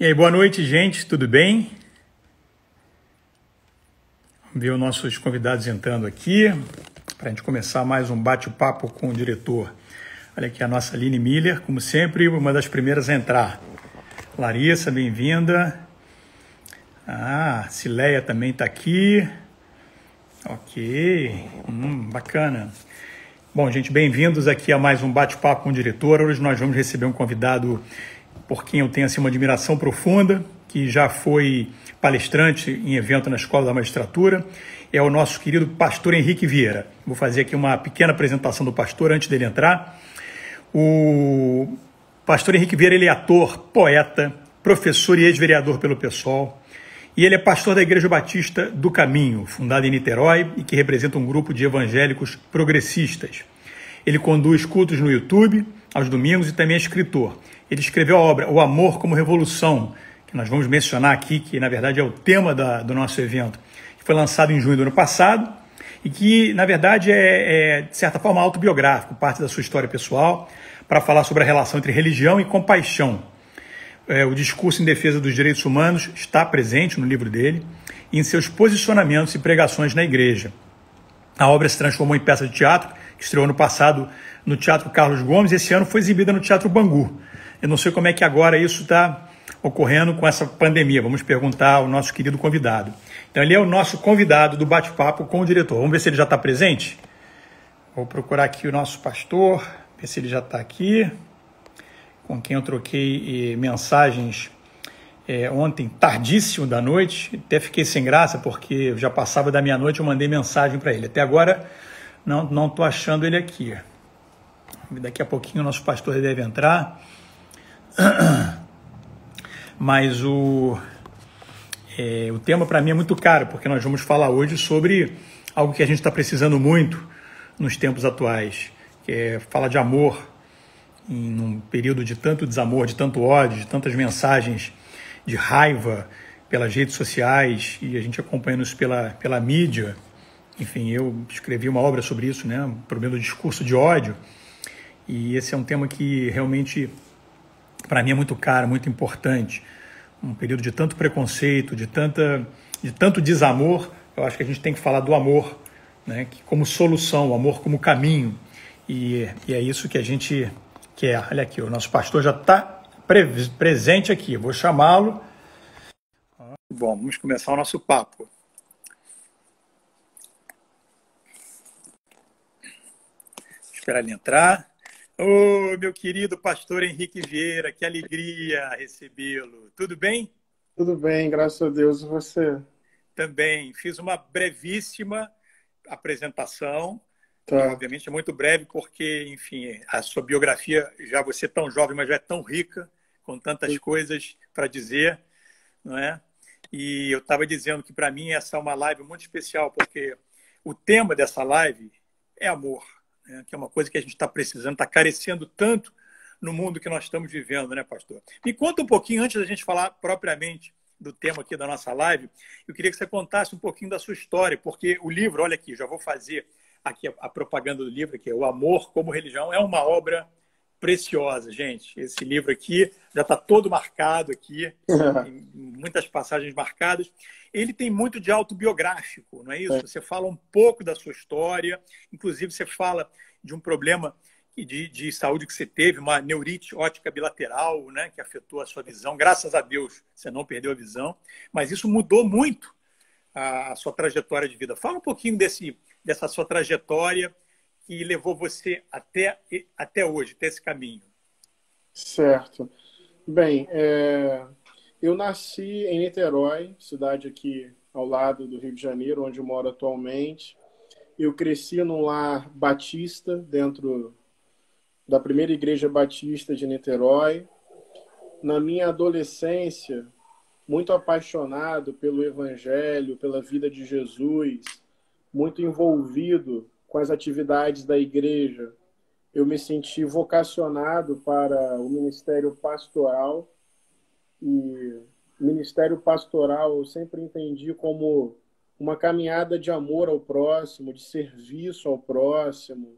E aí, boa noite, gente, tudo bem? Vamos ver os nossos convidados entrando aqui, para a gente começar mais um bate-papo com o diretor. Olha aqui a nossa Aline Miller, como sempre, uma das primeiras a entrar. Larissa, bem-vinda. Ah, Cileia também está aqui. Ok, hum, bacana. Bom, gente, bem-vindos aqui a mais um bate-papo com o diretor. Hoje nós vamos receber um convidado por quem eu tenho assim, uma admiração profunda, que já foi palestrante em evento na Escola da Magistratura, é o nosso querido pastor Henrique Vieira. Vou fazer aqui uma pequena apresentação do pastor antes dele entrar. O pastor Henrique Vieira ele é ator, poeta, professor e ex-vereador pelo PSOL. E ele é pastor da Igreja Batista do Caminho, fundada em Niterói e que representa um grupo de evangélicos progressistas. Ele conduz cultos no YouTube aos domingos e também é escritor. Ele escreveu a obra O Amor como Revolução, que nós vamos mencionar aqui, que na verdade é o tema da, do nosso evento, que foi lançado em junho do ano passado e que na verdade é, é de certa forma autobiográfico, parte da sua história pessoal, para falar sobre a relação entre religião e compaixão. É, o discurso em defesa dos direitos humanos está presente no livro dele e em seus posicionamentos e pregações na igreja. A obra se transformou em peça de teatro, que estreou ano passado no Teatro Carlos Gomes e esse ano foi exibida no Teatro Bangu. Eu não sei como é que agora isso está ocorrendo com essa pandemia. Vamos perguntar ao nosso querido convidado. Então, ele é o nosso convidado do bate-papo com o diretor. Vamos ver se ele já está presente? Vou procurar aqui o nosso pastor, ver se ele já está aqui, com quem eu troquei eh, mensagens eh, ontem, tardíssimo da noite. Até fiquei sem graça, porque já passava da meia-noite, eu mandei mensagem para ele. Até agora, não estou achando ele aqui. Daqui a pouquinho o nosso pastor deve entrar. Mas o, é, o tema para mim é muito caro, porque nós vamos falar hoje sobre algo que a gente está precisando muito nos tempos atuais, que é falar de amor em um período de tanto desamor, de tanto ódio, de tantas mensagens de raiva pelas redes sociais e a gente acompanhando isso pela, pela mídia. Enfim, eu escrevi uma obra sobre isso, né? O problema do discurso de ódio. E esse é um tema que realmente para mim é muito caro, muito importante. Um período de tanto preconceito, de, tanta, de tanto desamor, eu acho que a gente tem que falar do amor né, que como solução, o amor como caminho. E, e, é isso que a gente quer. Olha aqui, o nosso pastor já está pre presente aqui. Eu vou chamá-lo. Bom, vamos começar o nosso papo. Esperar ele entrar. Ô, oh, meu querido pastor Henrique Vieira, que alegria recebê-lo. Tudo bem? Tudo bem, graças a Deus. E você? Também. Fiz uma brevíssima apresentação. Tá. obviamente é muito breve, porque, enfim, a sua biografia, já você é tão jovem, mas já é tão rica, com tantas Sim. coisas para dizer, não é? E eu estava dizendo que, para mim, essa é uma live muito especial, porque o tema dessa live é amor né, que é uma coisa que a gente está precisando, está carecendo tanto no mundo que nós estamos vivendo, né, pastor? Me conta um pouquinho, antes da gente falar propriamente do tema aqui da nossa live, eu queria que você contasse um pouquinho da sua história, porque o livro, olha aqui, já vou fazer aqui a, a propaganda do livro, que é O Amor como Religião, é uma obra preciosa, gente. Esse livro aqui já está todo marcado aqui, muitas passagens marcadas. Ele tem muito de autobiográfico, não é isso? É. Você fala um pouco da sua história, inclusive você fala de um problema de, de saúde que você teve, uma neurite ótica bilateral, né, que afetou a sua visão. Graças a Deus você não perdeu a visão, mas isso mudou muito a, a sua trajetória de vida. Fala um pouquinho desse, dessa sua trajetória que levou você até, até hoje, até esse caminho? Certo. Bem, é... eu nasci em Niterói, cidade aqui ao lado do Rio de Janeiro, onde eu moro atualmente. Eu cresci num lar batista, dentro da primeira igreja batista de Niterói. Na minha adolescência, muito apaixonado pelo Evangelho, pela vida de Jesus, muito envolvido com as atividades da igreja, eu me senti vocacionado para o ministério pastoral e ministério pastoral eu sempre entendi como uma caminhada de amor ao próximo, de serviço ao próximo,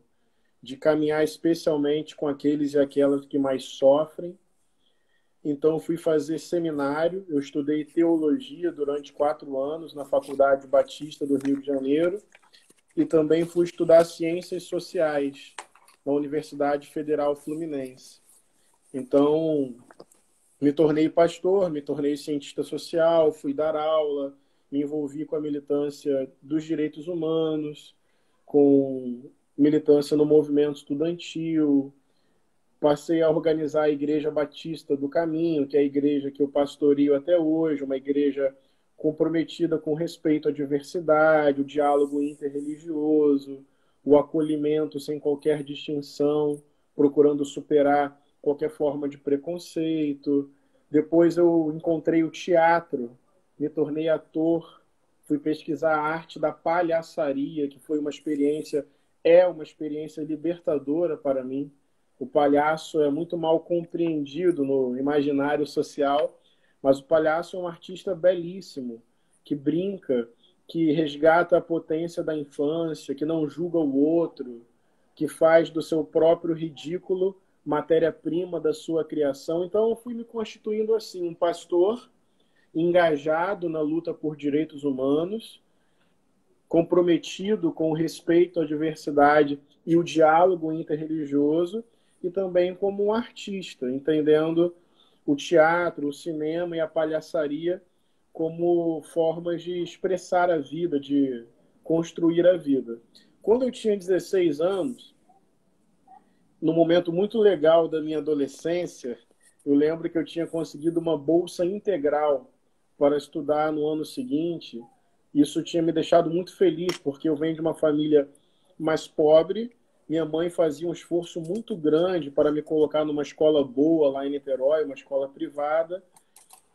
de caminhar especialmente com aqueles e aquelas que mais sofrem. Então, fui fazer seminário. Eu estudei teologia durante quatro anos na Faculdade Batista do Rio de Janeiro e também fui estudar ciências sociais na Universidade Federal Fluminense. Então, me tornei pastor, me tornei cientista social, fui dar aula, me envolvi com a militância dos direitos humanos, com militância no movimento estudantil, passei a organizar a Igreja Batista do Caminho, que é a igreja que eu pastorio até hoje, uma igreja comprometida com respeito à diversidade, o diálogo interreligioso, o acolhimento sem qualquer distinção, procurando superar qualquer forma de preconceito. Depois eu encontrei o teatro, me tornei ator, fui pesquisar a arte da palhaçaria, que foi uma experiência, é uma experiência libertadora para mim o palhaço é muito mal compreendido no imaginário social, mas o palhaço é um artista belíssimo, que brinca, que resgata a potência da infância, que não julga o outro, que faz do seu próprio ridículo matéria-prima da sua criação. Então eu fui me constituindo assim, um pastor engajado na luta por direitos humanos, comprometido com o respeito à diversidade e o diálogo interreligioso e também como um artista, entendendo o teatro, o cinema e a palhaçaria como formas de expressar a vida, de construir a vida. Quando eu tinha 16 anos, num momento muito legal da minha adolescência, eu lembro que eu tinha conseguido uma bolsa integral para estudar no ano seguinte. Isso tinha me deixado muito feliz, porque eu venho de uma família mais pobre minha mãe fazia um esforço muito grande para me colocar numa escola boa lá em Niterói, uma escola privada,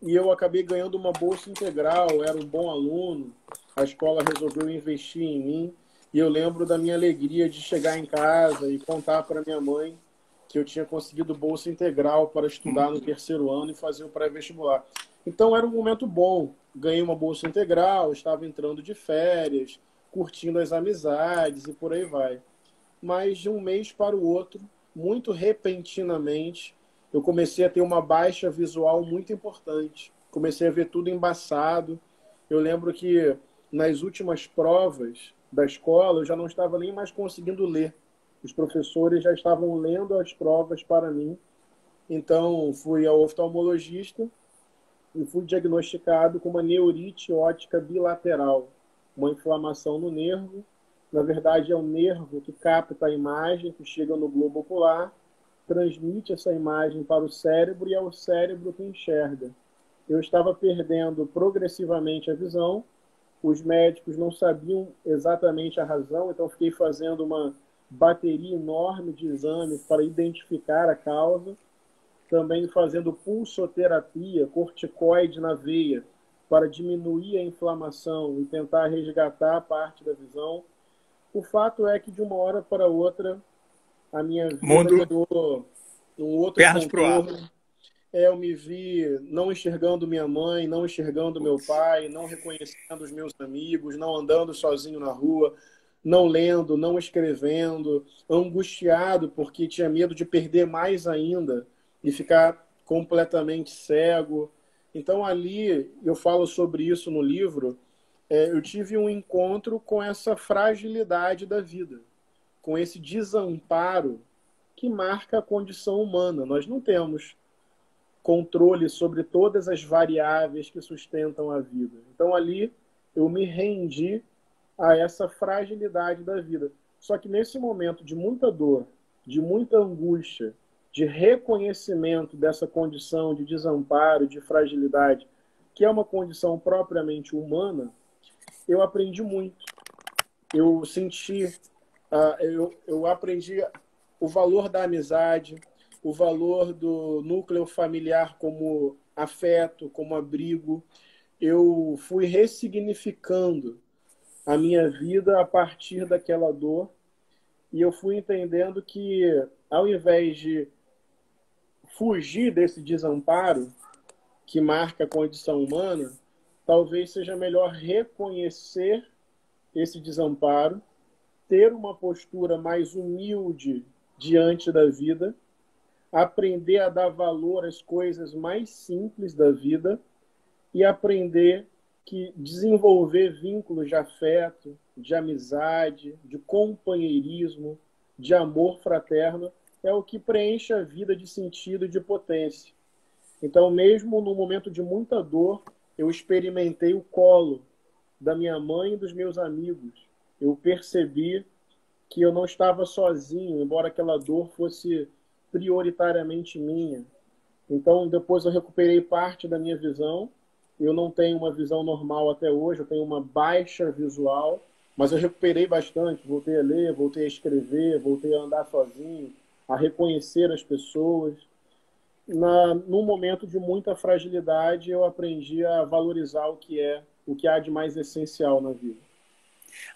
e eu acabei ganhando uma bolsa integral, era um bom aluno, a escola resolveu investir em mim, e eu lembro da minha alegria de chegar em casa e contar para minha mãe que eu tinha conseguido bolsa integral para estudar no terceiro ano e fazer o pré-vestibular. Então era um momento bom. Ganhei uma bolsa integral, estava entrando de férias, curtindo as amizades e por aí vai mas de um mês para o outro, muito repentinamente, eu comecei a ter uma baixa visual muito importante. Comecei a ver tudo embaçado. Eu lembro que nas últimas provas da escola eu já não estava nem mais conseguindo ler. Os professores já estavam lendo as provas para mim. Então fui ao oftalmologista e fui diagnosticado com uma neurite óptica bilateral, uma inflamação no nervo na verdade, é o nervo que capta a imagem que chega no globo ocular, transmite essa imagem para o cérebro e é o cérebro que enxerga. Eu estava perdendo progressivamente a visão, os médicos não sabiam exatamente a razão, então fiquei fazendo uma bateria enorme de exames para identificar a causa, também fazendo pulsoterapia, corticoide na veia, para diminuir a inflamação e tentar resgatar a parte da visão o fato é que de uma hora para outra a minha vida Mundo... ganhou um outro Pernas contorno. É, eu me vi não enxergando minha mãe, não enxergando meu pai, não reconhecendo os meus amigos, não andando sozinho na rua, não lendo, não escrevendo, angustiado porque tinha medo de perder mais ainda e ficar completamente cego. Então ali eu falo sobre isso no livro é, eu tive um encontro com essa fragilidade da vida, com esse desamparo que marca a condição humana. Nós não temos controle sobre todas as variáveis que sustentam a vida. Então ali eu me rendi a essa fragilidade da vida. Só que nesse momento de muita dor, de muita angústia, de reconhecimento dessa condição de desamparo, de fragilidade, que é uma condição propriamente humana, eu aprendi muito. Eu senti, uh, eu, eu aprendi o valor da amizade, o valor do núcleo familiar como afeto, como abrigo. Eu fui ressignificando a minha vida a partir daquela dor e eu fui entendendo que, ao invés de fugir desse desamparo que marca a condição humana, talvez seja melhor reconhecer esse desamparo, ter uma postura mais humilde diante da vida, aprender a dar valor às coisas mais simples da vida e aprender que desenvolver vínculos de afeto, de amizade, de companheirismo, de amor fraterno é o que preenche a vida de sentido e de potência. Então, mesmo no momento de muita dor, eu experimentei o colo da minha mãe e dos meus amigos. Eu percebi que eu não estava sozinho, embora aquela dor fosse prioritariamente minha. Então, depois eu recuperei parte da minha visão. Eu não tenho uma visão normal até hoje, eu tenho uma baixa visual, mas eu recuperei bastante. Voltei a ler, voltei a escrever, voltei a andar sozinho, a reconhecer as pessoas. Na, num momento de muita fragilidade, eu aprendi a valorizar o que é, o que há de mais essencial na vida.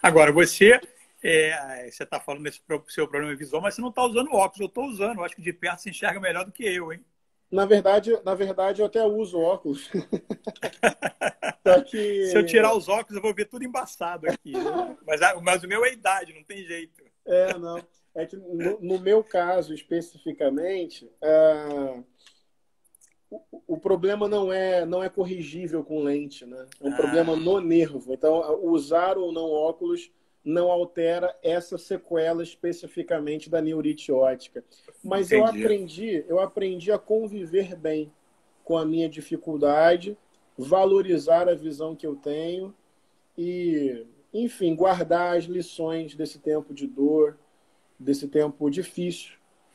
Agora, você é, você está falando desse seu problema visual, mas você não está usando óculos. Eu estou usando. Eu acho que de perto se enxerga melhor do que eu, hein? Na verdade, na verdade eu até uso óculos. que... Se eu tirar os óculos, eu vou ver tudo embaçado aqui. Né? Mas, mas o meu é idade, não tem jeito. É, não. É que no, no meu caso, especificamente, uh, o, o, problema não é, não é corrigível com lente, né? É um ah. problema no nervo. Então, usar ou não óculos não altera essa sequela especificamente da neurite ótica. Mas Entendi. eu aprendi, eu aprendi a conviver bem com a minha dificuldade, valorizar a visão que eu tenho e, enfim, guardar as lições desse tempo de dor, desse tempo difícil,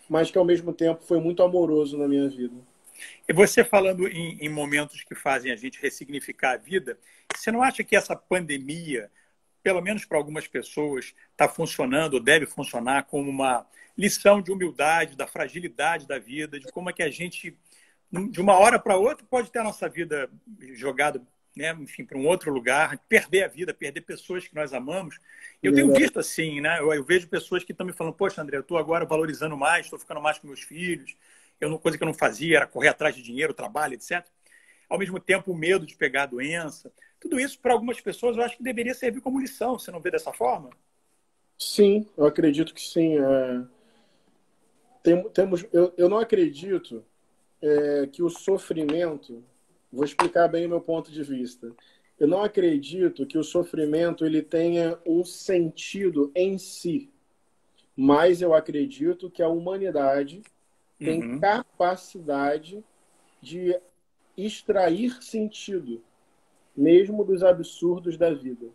mas que ao mesmo tempo foi muito amoroso na minha vida. E você falando em, em momentos que fazem a gente ressignificar a vida, você não acha que essa pandemia pelo menos para algumas pessoas, está funcionando, ou deve funcionar como uma lição de humildade, da fragilidade da vida, de como é que a gente, de uma hora para outra, pode ter a nossa vida jogada, né, enfim, para um outro lugar, perder a vida, perder pessoas que nós amamos. Eu tenho visto assim, né? Eu, eu vejo pessoas que estão me falando, poxa, André, eu estou agora valorizando mais, estou ficando mais com meus filhos. Eu não coisa que eu não fazia era correr atrás de dinheiro, trabalho, etc. Ao mesmo tempo, o medo de pegar a doença. Tudo isso, para algumas pessoas, eu acho que deveria servir como lição. Você não vê dessa forma? Sim, eu acredito que sim. É... Tem, temos, eu, eu não acredito é, que o sofrimento. Vou explicar bem o meu ponto de vista. Eu não acredito que o sofrimento ele tenha um sentido em si, mas eu acredito que a humanidade tem uhum. capacidade de extrair sentido mesmo dos absurdos da vida.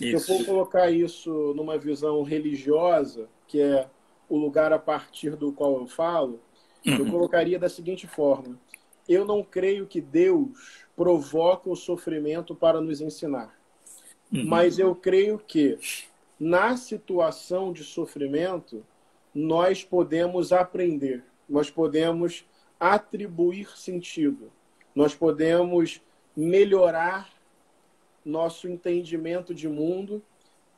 Isso. Se eu for colocar isso numa visão religiosa, que é o lugar a partir do qual eu falo, uhum. eu colocaria da seguinte forma: eu não creio que Deus provoca o sofrimento para nos ensinar, uhum. mas eu creio que na situação de sofrimento nós podemos aprender, nós podemos atribuir sentido, nós podemos melhorar nosso entendimento de mundo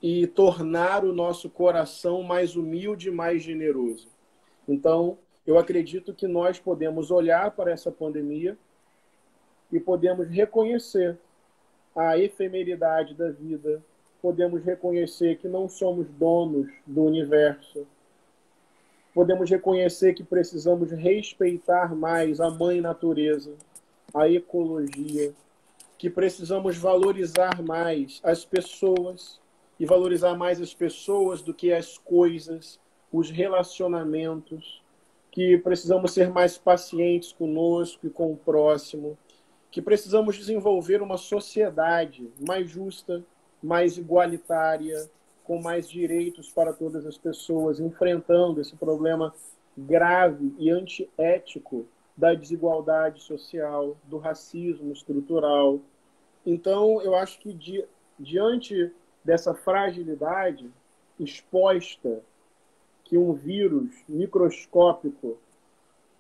e tornar o nosso coração mais humilde e mais generoso. Então, eu acredito que nós podemos olhar para essa pandemia e podemos reconhecer a efemeridade da vida, podemos reconhecer que não somos donos do universo, podemos reconhecer que precisamos respeitar mais a mãe natureza, a ecologia, que precisamos valorizar mais as pessoas e valorizar mais as pessoas do que as coisas, os relacionamentos, que precisamos ser mais pacientes conosco e com o próximo, que precisamos desenvolver uma sociedade mais justa, mais igualitária, com mais direitos para todas as pessoas, enfrentando esse problema grave e antiético da desigualdade social, do racismo estrutural. Então, eu acho que di, diante dessa fragilidade exposta que um vírus microscópico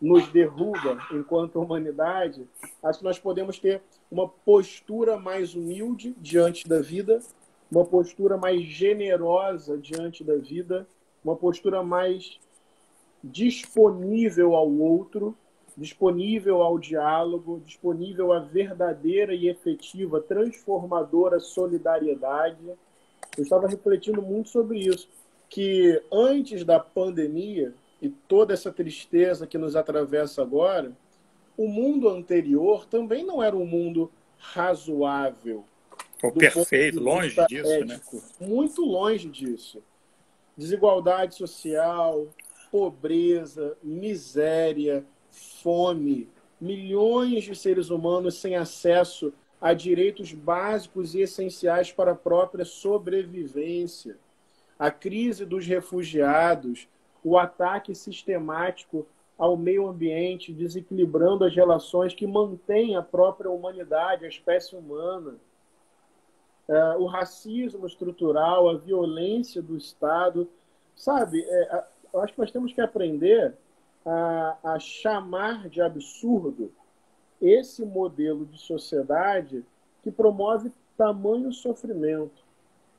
nos derruba enquanto humanidade, acho que nós podemos ter uma postura mais humilde diante da vida, uma postura mais generosa diante da vida, uma postura mais disponível ao outro disponível ao diálogo, disponível à verdadeira e efetiva, transformadora solidariedade. Eu estava refletindo muito sobre isso, que antes da pandemia, e toda essa tristeza que nos atravessa agora, o mundo anterior também não era um mundo razoável. Perfeito, longe disso, né? ético, né? Muito longe disso. Desigualdade social, pobreza, miséria, fome, milhões de seres humanos sem acesso a direitos básicos e essenciais para a própria sobrevivência. A crise dos refugiados, o ataque sistemático ao meio ambiente, desequilibrando as relações que mantêm a própria humanidade, a espécie humana. É, o racismo estrutural, a violência do Estado. Sabe, é, eu acho que nós temos que aprender a, a chamar de absurdo esse modelo de sociedade que promove tamanho sofrimento.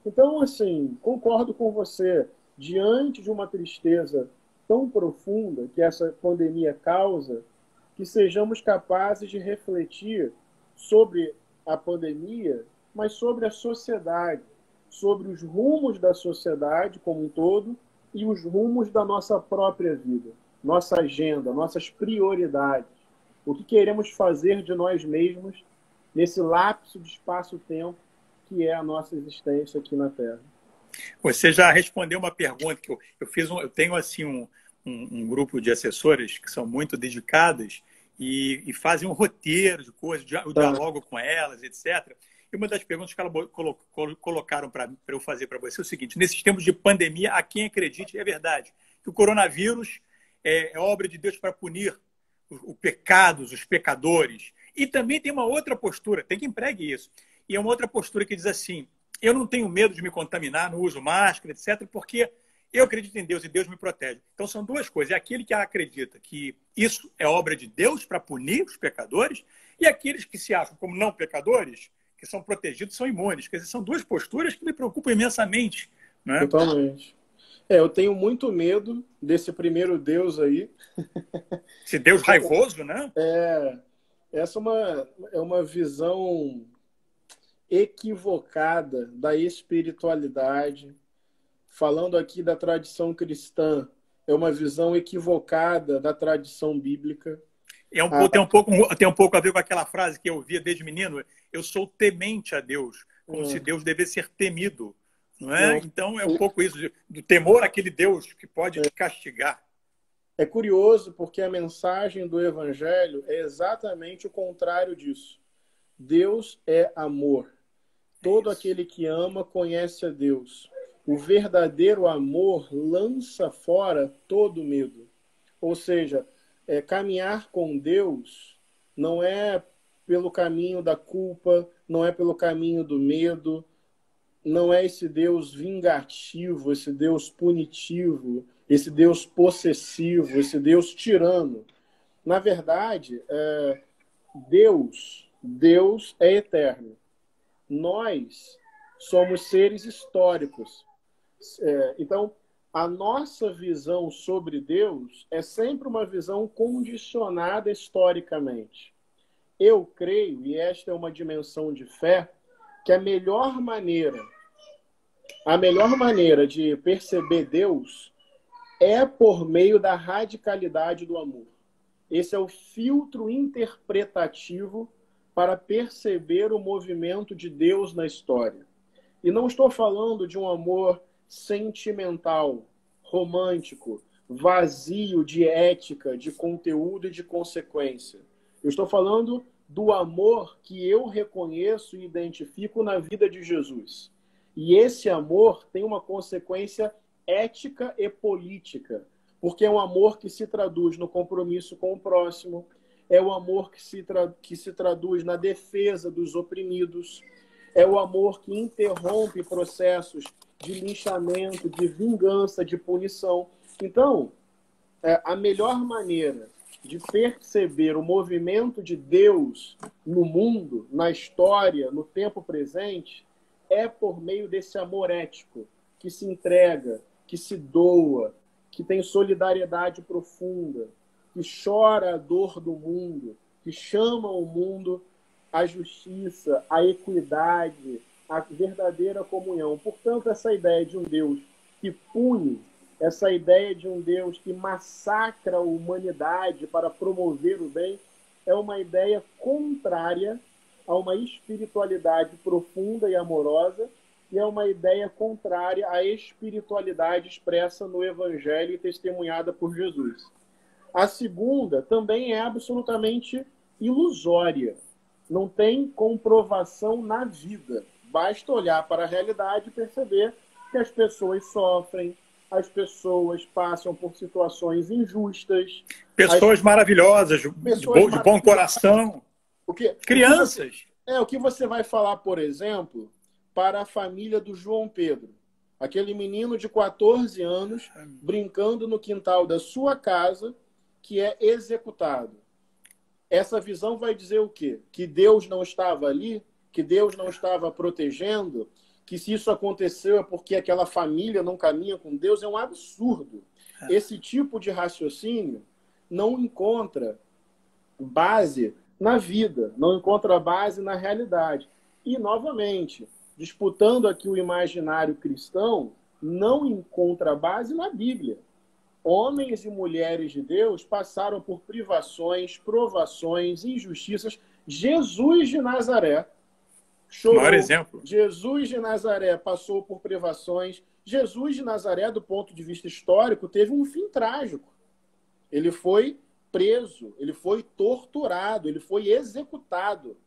Então, assim, concordo com você, diante de uma tristeza tão profunda que essa pandemia causa, que sejamos capazes de refletir sobre a pandemia, mas sobre a sociedade, sobre os rumos da sociedade como um todo e os rumos da nossa própria vida, nossa agenda, nossas prioridades. O que queremos fazer de nós mesmos nesse lapso de espaço-tempo que é a nossa existência aqui na Terra. Você já respondeu uma pergunta que eu, eu fiz. Um, eu tenho assim um, um, um, grupo de assessores que são muito dedicadas e, e fazem um roteiro de coisas, o tá. diálogo com elas, etc. E uma das perguntas que elas colocaram para eu fazer para você é o seguinte: nesses tempos de pandemia, a quem acredite é verdade que o coronavírus é, é obra de Deus para punir os pecados, os pecadores. E também tem uma outra postura, tem que empregue isso. E é uma outra postura que diz assim: eu não tenho medo de me contaminar, não uso máscara, etc., porque eu acredito em Deus e Deus me protege. Então são duas coisas: é aquele que acredita que isso é obra de Deus para punir os pecadores, e aqueles que se acham como não pecadores, que são protegidos, são imunes. Quer dizer, são duas posturas que me preocupam imensamente. Né? Totalmente. É, eu tenho muito medo desse primeiro Deus aí. Esse Deus raivoso, né? É, essa é uma, é uma visão equivocada da espiritualidade. Falando aqui da tradição cristã, é uma visão equivocada da tradição bíblica. É um, ah, tem, um pouco, tem um pouco a ver com aquela frase que eu ouvia desde menino: eu sou temente a Deus, como é. se Deus devesse ser temido. Não é? Então é um pouco isso, do temor àquele Deus que pode te castigar. É curioso porque a mensagem do Evangelho é exatamente o contrário disso. Deus é amor. Todo aquele que ama conhece a Deus. O verdadeiro amor lança fora todo medo. Ou seja, é, caminhar com Deus não é pelo caminho da culpa, não é pelo caminho do medo, não é esse Deus vingativo, esse Deus punitivo, esse Deus possessivo, esse Deus tirano. Na verdade, é, Deus, Deus é eterno. Nós somos seres históricos. É, então, a nossa visão sobre Deus é sempre uma visão condicionada historicamente. Eu creio, e esta é uma dimensão de fé, que a melhor maneira, a melhor maneira de perceber Deus é por meio da radicalidade do amor. Esse é o filtro interpretativo para perceber o movimento de Deus na história. E não estou falando de um amor sentimental, romântico, vazio de ética, de conteúdo e de consequência. Eu estou falando do amor que eu reconheço e identifico na vida de Jesus. E esse amor tem uma consequência ética e política, porque é um amor que se traduz no compromisso com o próximo, é o amor que se, que se traduz na defesa dos oprimidos, é o amor que interrompe processos de linchamento, de vingança, de punição. Então, é, a melhor maneira de perceber o movimento de Deus no mundo, na história, no tempo presente, é por meio desse amor ético que se entrega, que se doa, que tem solidariedade profunda, que chora a dor do mundo, que chama o mundo à justiça, à equidade, à verdadeira comunhão. Portanto, essa ideia de um Deus que pune essa ideia de um Deus que massacra a humanidade para promover o bem, é uma ideia contrária a uma espiritualidade profunda e amorosa e é uma ideia contrária à espiritualidade expressa no Evangelho e testemunhada por Jesus. A segunda também é absolutamente ilusória, não tem comprovação na vida. Basta olhar para a realidade e perceber que as pessoas sofrem, as pessoas passam por situações injustas. Pessoas as... maravilhosas, pessoas de, bom, de bom coração. O que, Crianças. É, o que você vai falar, por exemplo, para a família do João Pedro? Aquele menino de 14 anos brincando no quintal da sua casa, que é executado. Essa visão vai dizer o quê? Que Deus não estava ali, que Deus não estava protegendo, que se isso aconteceu é porque aquela família não caminha com Deus, é um absurdo. É. Esse tipo de raciocínio não encontra base na vida, não encontra base na realidade. E, novamente, disputando aqui o imaginário cristão, não encontra base na Bíblia. Homens e mulheres de Deus passaram por privações, provações, injustiças. Jesus de Nazaré chorou. Maior exemplo. Jesus de Nazaré passou por privações. Jesus de Nazaré, do ponto de vista histórico, teve um fim trágico. Ele foi preso, ele foi torturado, ele foi executado.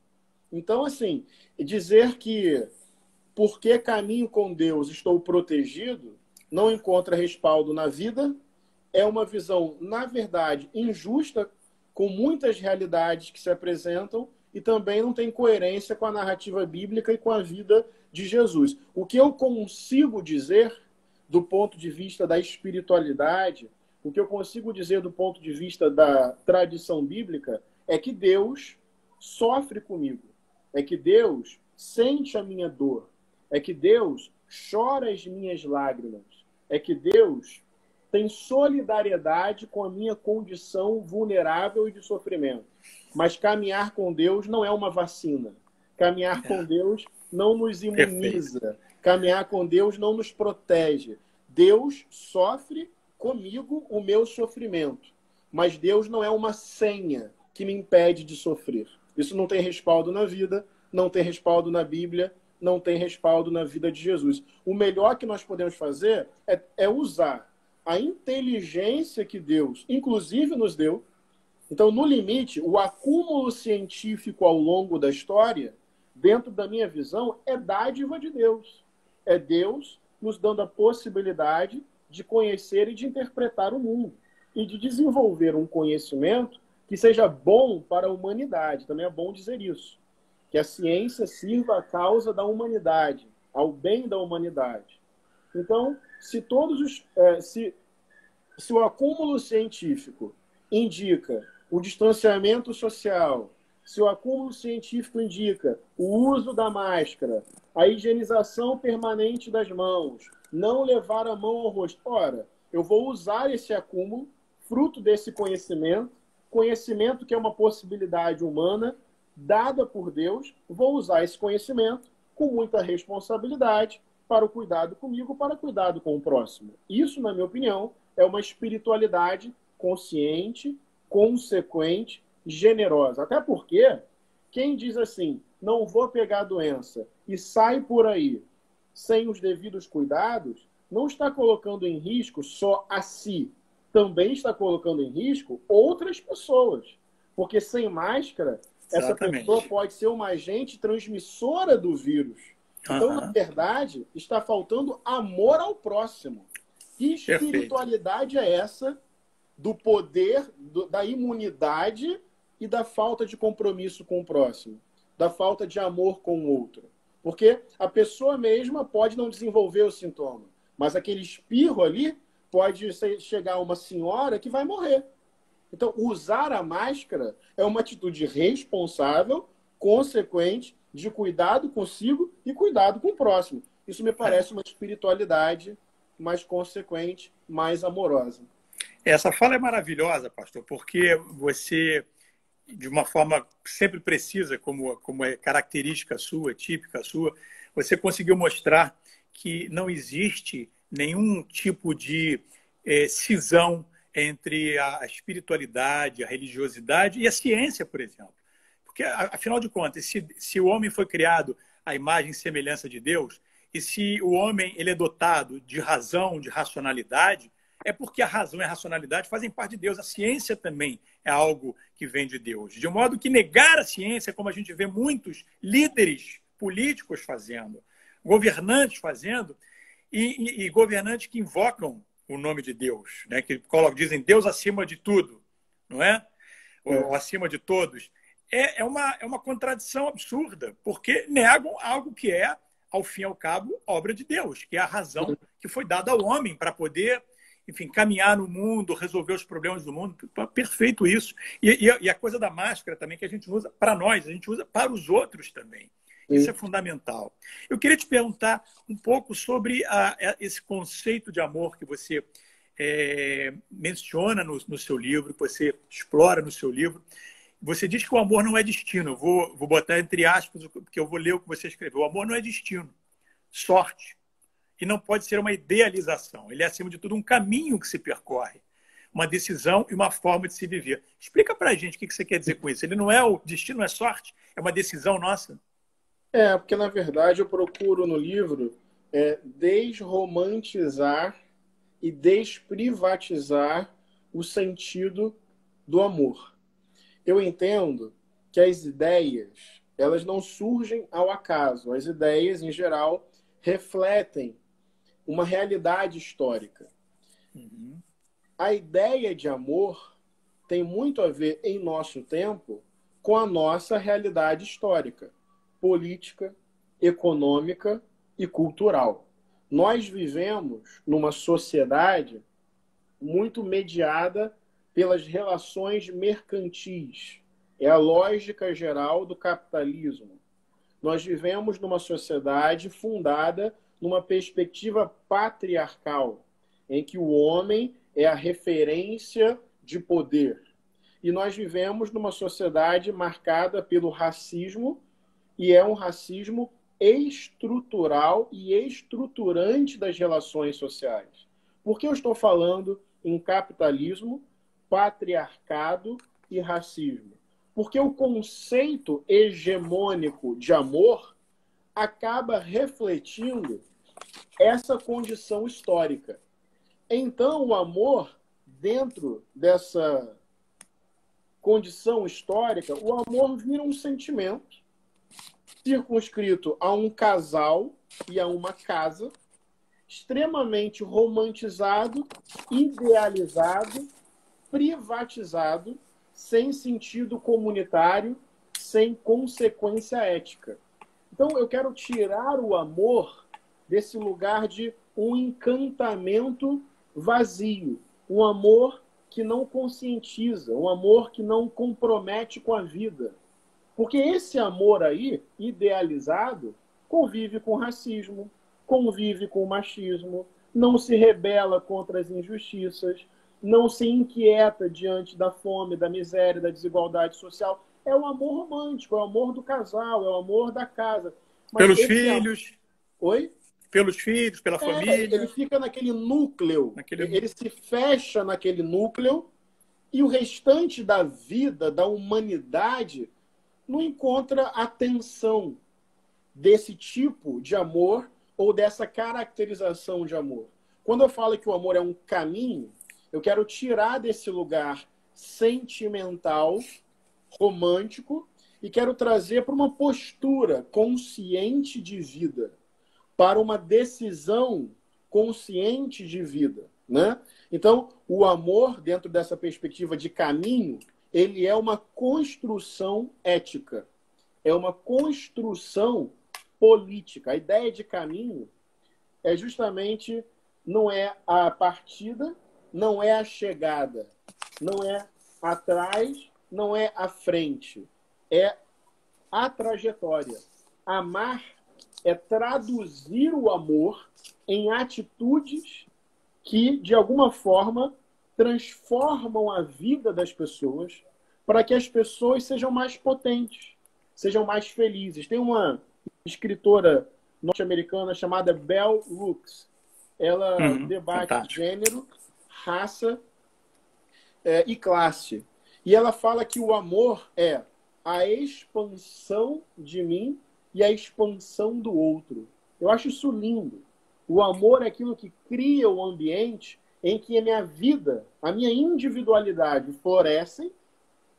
Então, assim, dizer que porque caminho com Deus estou protegido não encontra respaldo na vida é uma visão, na verdade, injusta, com muitas realidades que se apresentam e também não tem coerência com a narrativa bíblica e com a vida de Jesus. O que eu consigo dizer do ponto de vista da espiritualidade, o que eu consigo dizer do ponto de vista da tradição bíblica é que Deus sofre comigo, é que Deus sente a minha dor, é que Deus chora as minhas lágrimas, é que Deus tem solidariedade com a minha condição vulnerável e de sofrimento. Mas caminhar com Deus não é uma vacina. Caminhar com é. Deus não nos imuniza. Perfeito. Caminhar com Deus não nos protege. Deus sofre comigo o meu sofrimento. Mas Deus não é uma senha que me impede de sofrer. Isso não tem respaldo na vida, não tem respaldo na Bíblia, não tem respaldo na vida de Jesus. O melhor que nós podemos fazer é, é usar a inteligência que Deus, inclusive, nos deu então, no limite, o acúmulo científico ao longo da história, dentro da minha visão, é dádiva de Deus. É Deus nos dando a possibilidade de conhecer e de interpretar o mundo e de desenvolver um conhecimento que seja bom para a humanidade. Também é bom dizer isso. Que a ciência sirva à causa da humanidade, ao bem da humanidade. Então, se todos os. É, se, se o acúmulo científico indica o distanciamento social, se o acúmulo científico indica o uso da máscara, a higienização permanente das mãos, não levar a mão ao rosto. Ora, eu vou usar esse acúmulo, fruto desse conhecimento, conhecimento que é uma possibilidade humana dada por Deus, vou usar esse conhecimento com muita responsabilidade para o cuidado comigo, para o cuidado com o próximo. Isso, na minha opinião, é uma espiritualidade consciente, consequente, generosa. Até porque quem diz assim, não vou pegar a doença e sai por aí sem os devidos cuidados, não está colocando em risco só a si, também está colocando em risco outras pessoas. Porque sem máscara, essa pessoa pode ser uma agente transmissora do vírus. Então, uhum. na verdade, está faltando amor ao próximo. Que espiritualidade Perfeito. é essa do poder, do, da imunidade e da falta de compromisso com o próximo, da falta de amor com o outro. Porque a pessoa mesma pode não desenvolver o sintoma, mas aquele espirro ali pode ser, chegar a uma senhora que vai morrer. Então, usar a máscara é uma atitude responsável, consequente, de cuidado consigo e cuidado com o próximo. Isso me parece uma espiritualidade mais consequente, mais amorosa. Essa fala é maravilhosa, pastor, porque você, de uma forma sempre precisa, como, como é característica sua, típica sua, você conseguiu mostrar que não existe nenhum tipo de é, cisão entre a espiritualidade, a religiosidade e a ciência, por exemplo. Porque, afinal de contas, se, se o homem foi criado à imagem e semelhança de Deus, e se o homem ele é dotado de razão, de racionalidade, é porque a razão e a racionalidade fazem parte de Deus. A ciência também é algo que vem de Deus. De modo que negar a ciência, como a gente vê muitos líderes políticos fazendo, governantes fazendo, e, e, e governantes que invocam o nome de Deus, né? que colocam, dizem Deus acima de tudo, não é? Ou, ou acima de todos. É, é, uma, é uma contradição absurda, porque negam algo que é, ao fim e ao cabo, obra de Deus, que é a razão que foi dada ao homem para poder enfim, caminhar no mundo, resolver os problemas do mundo. Perfeito isso. E, e, e a coisa da máscara também, que a gente usa para nós, a gente usa para os outros também. Isso é fundamental. Eu queria te perguntar um pouco sobre a, esse conceito de amor que você é, menciona no, no, seu livro, que você explora no seu livro. Você diz que o amor não é destino. Vou, vou botar entre aspas, porque eu vou ler o que você escreveu. O amor não é destino, sorte e não pode ser uma idealização. Ele é, acima de tudo, um caminho que se percorre, uma decisão e uma forma de se viver. Explica para a gente o que você quer dizer com isso. Ele não é o destino, não é sorte, é uma decisão nossa. É, porque na verdade eu procuro no livro é, desromantizar e desprivatizar o sentido do amor. Eu entendo que as ideias elas não surgem ao acaso. As ideias, em geral, refletem uma realidade histórica. Uhum. A ideia de amor tem muito a ver, em nosso tempo, com a nossa realidade histórica, política, econômica e cultural. Nós vivemos numa sociedade muito mediada pelas relações mercantis. É a lógica geral do capitalismo. Nós vivemos numa sociedade fundada numa perspectiva patriarcal, em que o homem é a referência de poder. E nós vivemos numa sociedade marcada pelo racismo, e é um racismo estrutural e estruturante das relações sociais. Por que eu estou falando em capitalismo, patriarcado e racismo? Porque o conceito hegemônico de amor acaba refletindo essa condição histórica. Então, o amor, dentro dessa condição histórica, o amor vira um sentimento circunscrito a um casal e a uma casa, extremamente romantizado, idealizado, privatizado, sem sentido comunitário, sem consequência ética. Então, eu quero tirar o amor desse lugar de um encantamento vazio, um amor que não conscientiza, um amor que não compromete com a vida. Porque esse amor aí, idealizado, convive com racismo, convive com machismo, não se rebela contra as injustiças, não se inquieta diante da fome, da miséria, da desigualdade social. É o amor romântico, é o amor do casal, é o amor da casa. Mas Pelos filhos. Amor... Oi? pelos filhos, pela é, família. Ele fica naquele núcleo, naquele... ele se fecha naquele núcleo e o restante da vida, da humanidade, não encontra atenção desse tipo de amor ou dessa caracterização de amor. Quando eu falo que o amor é um caminho, eu quero tirar desse lugar sentimental, romântico, e quero trazer para uma postura consciente de vida para uma decisão consciente de vida, né? Então, o amor dentro dessa perspectiva de caminho, ele é uma construção ética, é uma construção política. A ideia de caminho é justamente não é a partida, não é a chegada, não é atrás, não é a frente, é a trajetória. Amar é traduzir o amor em atitudes que, de alguma forma, transformam a vida das pessoas para que as pessoas sejam mais potentes, sejam mais felizes. Tem uma escritora norte-americana chamada Bell Hooks. Ela uhum, debate fantástico. gênero, raça é, e classe. E ela fala que o amor é a expansão de mim e a expansão do outro. Eu acho isso lindo. O amor é aquilo que cria o ambiente em que a minha vida, a minha individualidade florescem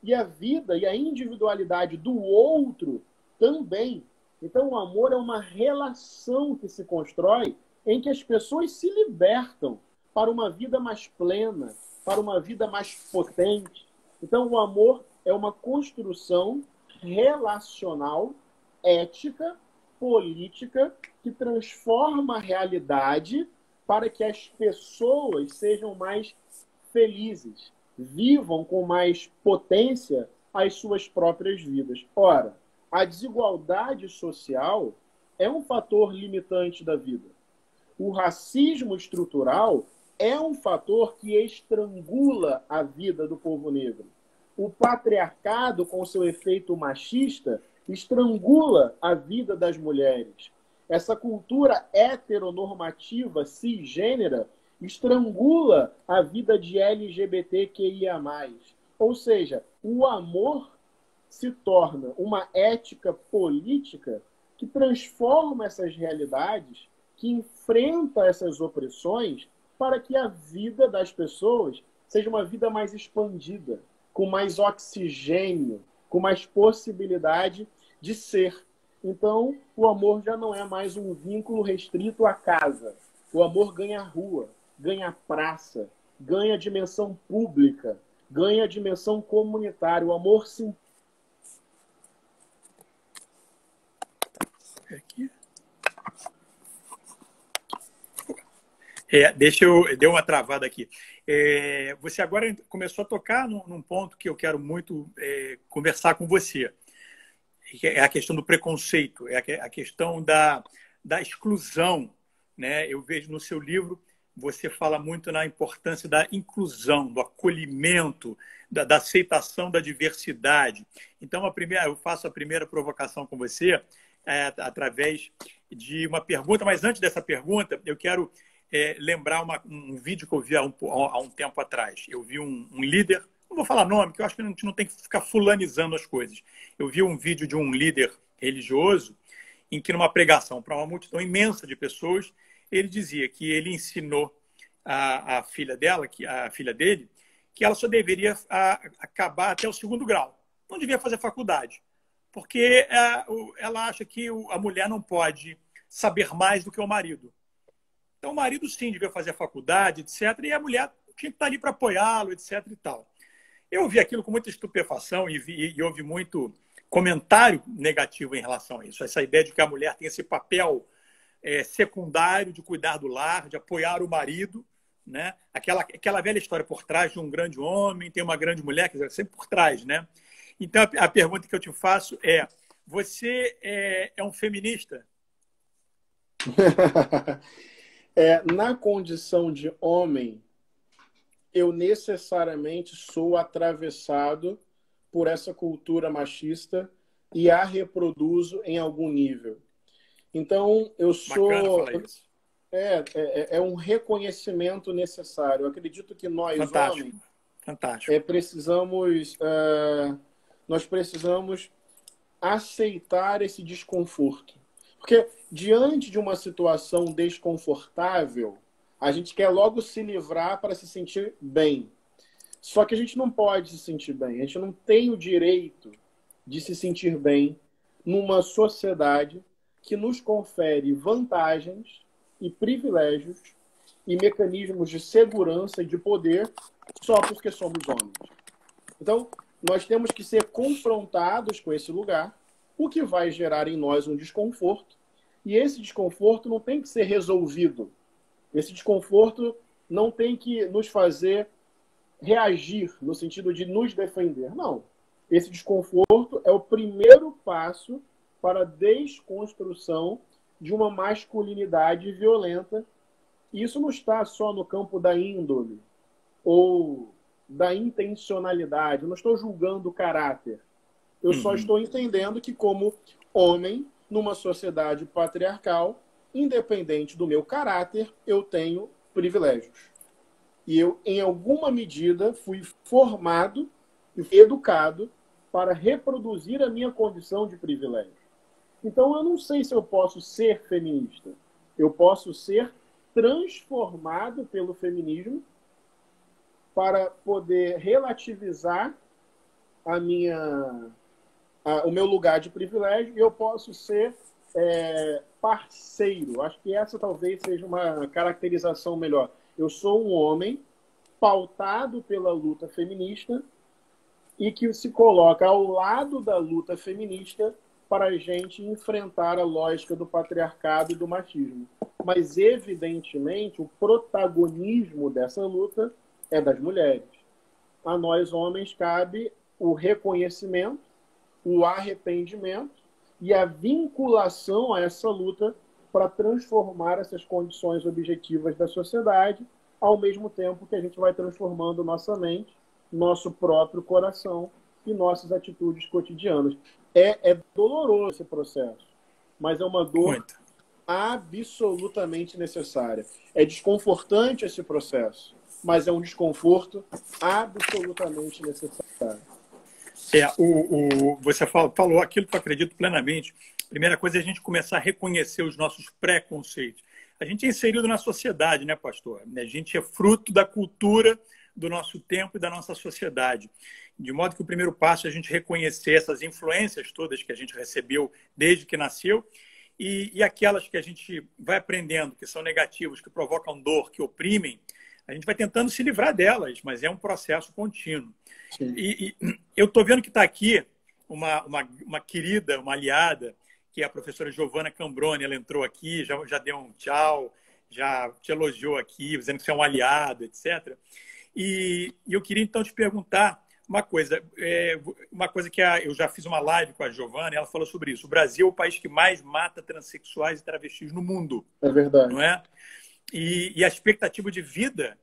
e a vida e a individualidade do outro também. Então, o amor é uma relação que se constrói em que as pessoas se libertam para uma vida mais plena, para uma vida mais potente. Então, o amor é uma construção relacional, ética, política, que transforma a realidade para que as pessoas sejam mais felizes, vivam com mais potência as suas próprias vidas. Ora, a desigualdade social é um fator limitante da vida. O racismo estrutural é um fator que estrangula a vida do povo negro. O patriarcado, com seu efeito machista, estrangula a vida das mulheres. Essa cultura heteronormativa, cisgênera, estrangula a vida de LGBTQIA. Ou seja, o amor se torna uma ética política que transforma essas realidades, que enfrenta essas opressões para que a vida das pessoas seja uma vida mais expandida, com mais oxigênio, com mais possibilidade de ser. Então, o amor já não é mais um vínculo restrito à casa. O amor ganha rua, ganha praça, ganha dimensão pública, ganha dimensão comunitária. O amor se aqui. É, deixa eu. Deu uma travada aqui. É, você agora começou a tocar num, num ponto que eu quero muito é, conversar com você. É a questão do preconceito, é a, a questão da, da exclusão. Né? Eu vejo no seu livro você fala muito na importância da inclusão, do acolhimento, da, da, aceitação da diversidade. Então, a primeira, eu faço a primeira provocação com você é, através de uma pergunta, mas antes dessa pergunta, eu quero é, lembrar uma, um vídeo que eu vi há um, há um tempo atrás. Eu vi um, um, líder, não vou falar nome, que eu acho que a gente não tem que ficar fulanizando as coisas. Eu vi um vídeo de um líder religioso em que, numa pregação para uma multidão imensa de pessoas, ele dizia que ele ensinou a, a filha dela, que a filha dele, que ela só deveria a, acabar até o segundo grau. Não devia fazer faculdade, porque é, ela acha que a mulher não pode saber mais do que o marido. Então, o marido, sim, devia fazer a faculdade, etc. E a mulher tinha que estar ali para apoiá-lo, etc. e tal. Eu vi aquilo com muita estupefação e, vi, e houve muito comentário negativo em relação a isso. Essa ideia de que a mulher tem esse papel é, secundário de cuidar do lar, de apoiar o marido, né? Aquela, aquela velha história por trás de um grande homem, tem uma grande mulher, quer dizer, sempre por trás, né? Então, a, a pergunta que eu te faço é: você é, é um feminista? É, na condição de homem, eu necessariamente sou atravessado por essa cultura machista e a reproduzo em algum nível. Então, eu sou. É, é, é, um reconhecimento necessário. Eu acredito que nós, Fantástico. homens, Fantástico. É, precisamos, uh, nós precisamos aceitar esse desconforto. Porque diante de uma situação desconfortável, a gente quer logo se livrar para se sentir bem. Só que a gente não pode se sentir bem. A gente não tem o direito de se sentir bem numa sociedade que nos confere vantagens e privilégios e mecanismos de segurança e de poder só porque somos homens. Então, nós temos que ser confrontados com esse lugar o que vai gerar em nós um desconforto. E esse desconforto não tem que ser resolvido. Esse desconforto não tem que nos fazer reagir no sentido de nos defender. Não. Esse desconforto é o primeiro passo para a desconstrução de uma masculinidade violenta. E isso não está só no campo da índole ou da intencionalidade. Eu não estou julgando o caráter. Eu uhum. só estou entendendo que, como homem, numa sociedade patriarcal, independente do meu caráter, eu tenho privilégios. E eu, em alguma medida, fui formado e educado para reproduzir a minha condição de privilégio. Então, eu não sei se eu posso ser feminista. Eu posso ser transformado pelo feminismo para poder relativizar a minha, o meu lugar de privilégio e eu posso ser é, parceiro. Acho que essa talvez seja uma caracterização melhor. Eu sou um homem pautado pela luta feminista e que se coloca ao lado da luta feminista para a gente enfrentar a lógica do patriarcado e do machismo. Mas, evidentemente, o protagonismo dessa luta é das mulheres. A nós, homens, cabe o reconhecimento, o arrependimento e a vinculação a essa luta para transformar essas condições objetivas da sociedade, ao mesmo tempo que a gente vai transformando nossa mente, nosso próprio coração e nossas atitudes cotidianas. É, é doloroso esse processo, mas é uma dor Muito. absolutamente necessária. É desconfortante esse processo, mas é um desconforto absolutamente necessário. É, o, o, você falou aquilo que eu acredito plenamente. Primeira coisa é a gente começar a reconhecer os nossos preconceitos. A gente é inserido na sociedade, né, pastor? A gente é fruto da cultura do nosso tempo e da nossa sociedade. De modo que o primeiro passo é a gente reconhecer essas influências todas que a gente recebeu desde que nasceu e, e aquelas que a gente vai aprendendo, que são negativas, que provocam dor, que oprimem, a gente vai tentando se livrar delas, mas é um processo contínuo. E, e, eu estou vendo que está aqui uma, uma, uma, querida, uma aliada, que é a professora Giovana Cambroni. Ela entrou aqui, já, já deu um tchau, já te elogiou aqui, dizendo que você é um aliado, etc. E, e eu queria então te perguntar uma coisa, é, uma coisa que a, eu já fiz uma live com a Giovana, ela falou sobre isso. O Brasil é o país que mais mata transexuais e travestis no mundo. É verdade. Não é? E, e a expectativa de vida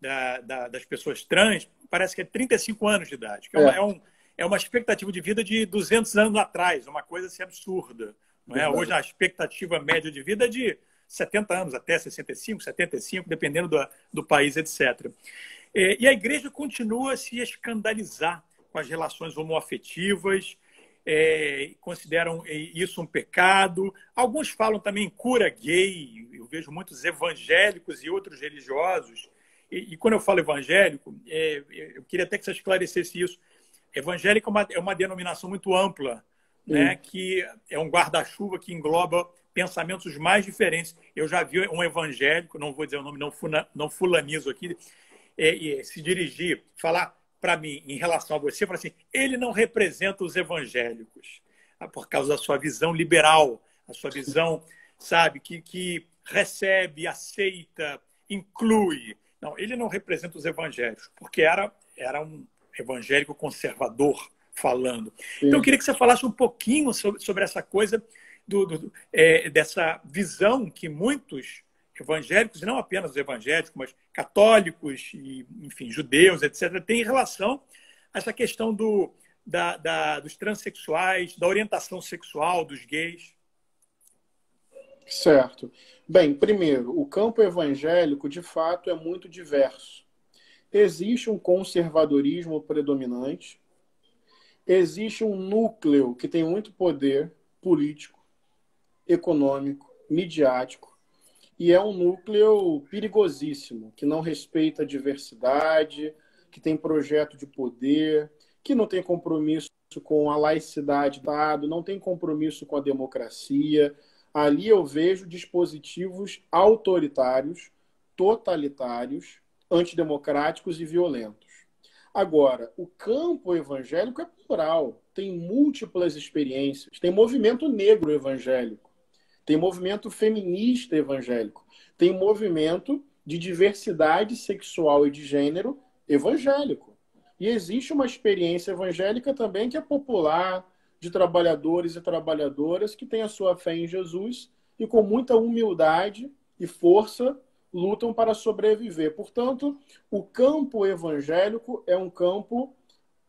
da, da, das pessoas trans parece que é 35 anos de idade, que é, uma, é. é, um, é uma expectativa de vida de 200 anos atrás, uma coisa assim absurda. Não é? Hoje a expectativa média de vida é de 70 anos, até 65, 75, dependendo do, do país, etc. E a igreja continua a se escandalizar com as relações homoafetivas, é, consideram isso um pecado. Alguns falam também em cura gay. Eu vejo muitos evangélicos e outros religiosos e, e quando eu falo evangélico, é, eu queria até que você esclarecesse isso. Evangélico é uma, é uma denominação muito ampla, né, que é um guarda-chuva que engloba pensamentos mais diferentes. Eu já vi um evangélico, não vou dizer o nome, não, funa, não fulanizo aqui, é, é, se dirigir, falar para mim em relação a você, falar assim, ele não representa os evangélicos, ah, por causa da sua visão liberal, a sua visão, sabe, que, que recebe, aceita, inclui. Não, ele não representa os evangélicos, porque era, era um evangélico conservador falando. Sim. Então, eu queria que você falasse um pouquinho sobre, sobre essa coisa, do, do é, dessa visão que muitos evangélicos, e não apenas os evangélicos, mas católicos, e, enfim, judeus, etc., têm em relação a essa questão do, da, da, dos transexuais, da orientação sexual dos gays. Certo. Bem, primeiro, o campo evangélico de fato é muito diverso. Existe um conservadorismo predominante, existe um núcleo que tem muito poder político, econômico, midiático, e é um núcleo perigosíssimo, que não respeita a diversidade, que tem projeto de poder, que não tem compromisso com a laicidade dado, não tem compromisso com a democracia, Ali eu vejo dispositivos autoritários, totalitários, antidemocráticos e violentos. Agora, o campo evangélico é plural, tem múltiplas experiências, tem movimento negro evangélico, tem movimento feminista evangélico, tem movimento de diversidade sexual e de gênero evangélico. E existe uma experiência evangélica também que é popular, de trabalhadores e trabalhadoras que têm a sua fé em Jesus e com muita humildade e força lutam para sobreviver. Portanto, o campo evangélico é um campo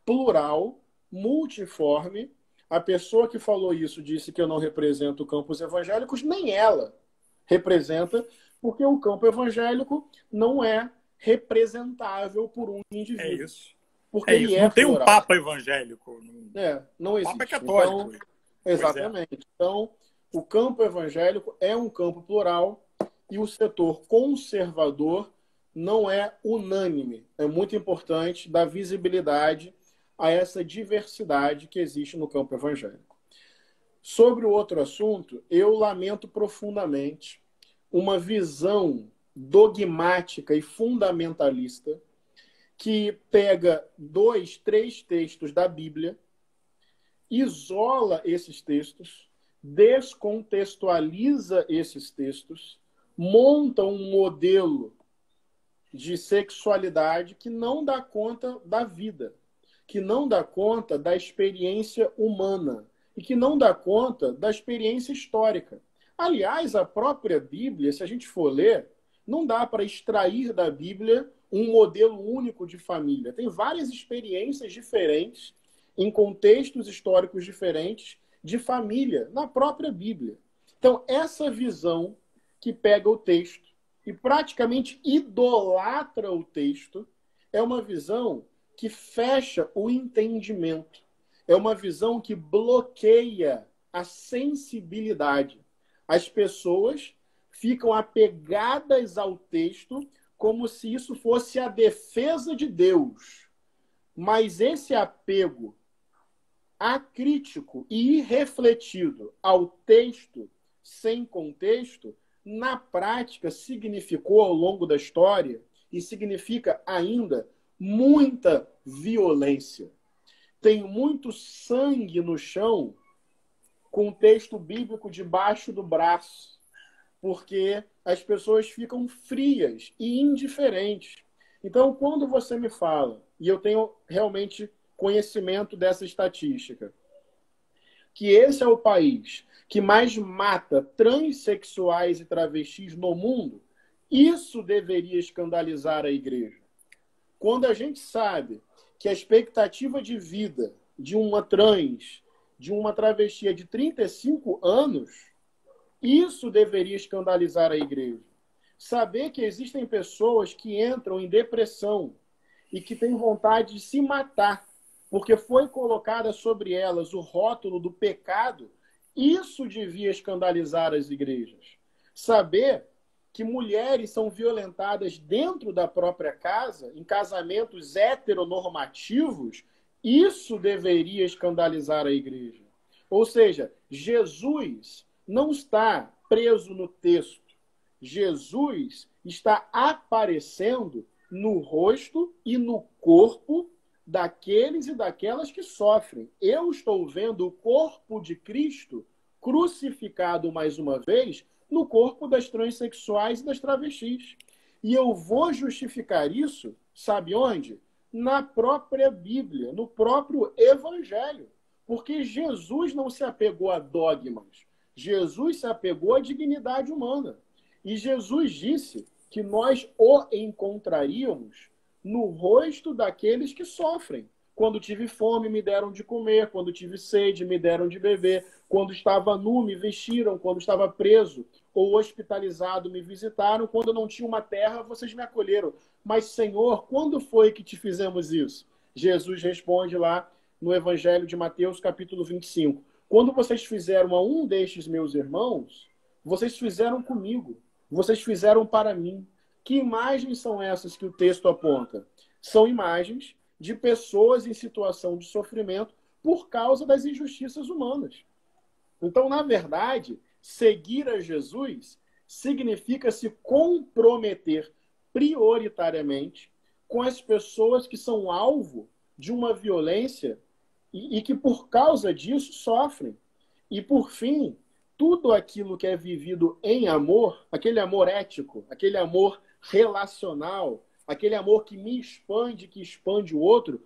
plural, multiforme. A pessoa que falou isso disse que eu não represento campos evangélicos, nem ela representa, porque o campo evangélico não é representável por um indivíduo. É isso. Porque é isso. não é tem plural. um Papa evangélico. É, não existe. O Papa é católico. Então, é. exatamente. É. Então, o campo evangélico é um campo plural e o setor conservador não é unânime. É muito importante dar visibilidade a essa diversidade que existe no campo evangélico. Sobre o outro assunto, eu lamento profundamente uma visão dogmática e fundamentalista que pega dois, três textos da Bíblia, isola esses textos, descontextualiza esses textos, monta um modelo de sexualidade que não dá conta da vida, que não dá conta da experiência humana e que não dá conta da experiência histórica. Aliás, a própria Bíblia, se a gente for ler, não dá para extrair da Bíblia um modelo único de família. Tem várias experiências diferentes, em contextos históricos diferentes, de família na própria Bíblia. Então, essa visão que pega o texto e praticamente idolatra o texto é uma visão que fecha o entendimento. É uma visão que bloqueia a sensibilidade. As pessoas ficam apegadas ao texto como se isso fosse a defesa de Deus. Mas esse apego acrítico e irrefletido ao texto sem contexto, na prática significou ao longo da história e significa ainda muita violência. Tem muito sangue no chão com o texto bíblico debaixo do braço porque as pessoas ficam frias e indiferentes. Então, quando você me fala, e eu tenho realmente conhecimento dessa estatística, que esse é o país que mais mata transexuais e travestis no mundo, isso deveria escandalizar a igreja. Quando a gente sabe que a expectativa de vida de uma trans, de uma travesti é de 35 anos, isso deveria escandalizar a igreja. Saber que existem pessoas que entram em depressão e que têm vontade de se matar, porque foi colocada sobre elas o rótulo do pecado, isso devia escandalizar as igrejas. Saber que mulheres são violentadas dentro da própria casa, em casamentos heteronormativos, isso deveria escandalizar a igreja. Ou seja, Jesus não está preso no texto. Jesus está aparecendo no rosto e no corpo daqueles e daquelas que sofrem. Eu estou vendo o corpo de Cristo crucificado mais uma vez no corpo das transexuais e das travestis. E eu vou justificar isso, sabe onde? Na própria Bíblia, no próprio Evangelho. Porque Jesus não se apegou a dogmas. Jesus se apegou à dignidade humana. E Jesus disse que nós o encontraríamos no rosto daqueles que sofrem. Quando tive fome, me deram de comer. Quando tive sede, me deram de beber. Quando estava nu, me vestiram. Quando estava preso ou hospitalizado, me visitaram. Quando não tinha uma terra, vocês me acolheram. Mas, Senhor, quando foi que te fizemos isso? Jesus responde lá no Evangelho de Mateus, capítulo 25. Quando vocês fizeram a um destes meus irmãos, vocês fizeram comigo, vocês fizeram para mim. Que imagens são essas que o texto aponta? São imagens de pessoas em situação de sofrimento por causa das injustiças humanas. Então, na verdade, seguir a Jesus significa se comprometer prioritariamente com as pessoas que são alvo de uma violência e, e que por causa disso sofrem. E por fim, tudo aquilo que é vivido em amor, aquele amor ético, aquele amor relacional, aquele amor que me expande, que expande o outro,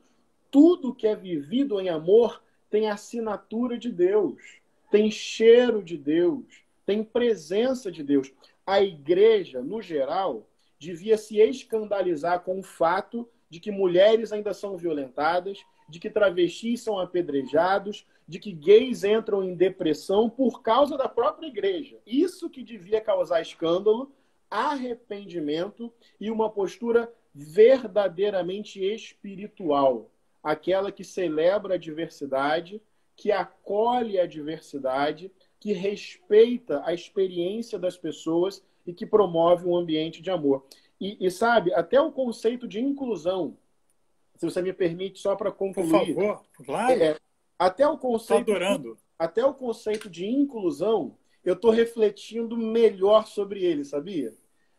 tudo que é vivido em amor tem assinatura de Deus, tem cheiro de Deus, tem presença de Deus. A igreja, no geral, devia se escandalizar com o fato de que mulheres ainda são violentadas, de que travestis são apedrejados, de que gays entram em depressão por causa da própria igreja. Isso que devia causar escândalo, arrependimento e uma postura verdadeiramente espiritual, aquela que celebra a diversidade, que acolhe a diversidade, que respeita a experiência das pessoas e que promove um ambiente de amor. E, e sabe, até o conceito de inclusão, se você me permite, só para concluir. Por favor, claro. É, até o conceito. adorando. Até o conceito de inclusão, eu estou refletindo melhor sobre ele, sabia?